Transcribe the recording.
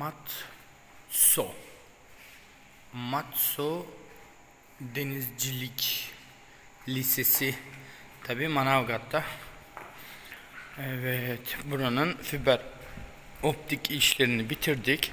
Matso. Matso Denizcilik Lisesi. Tabi Manavgat'ta. Evet, buranın fiber optik işlerini bitirdik.